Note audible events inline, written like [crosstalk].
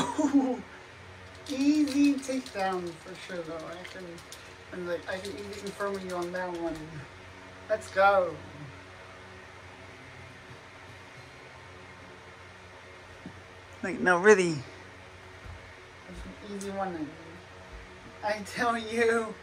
Oh, [laughs] easy takedown for sure though. I can, I'm like, I can easily confirm with you on that one. Let's go. Like, no, really. It's an easy one. I tell you.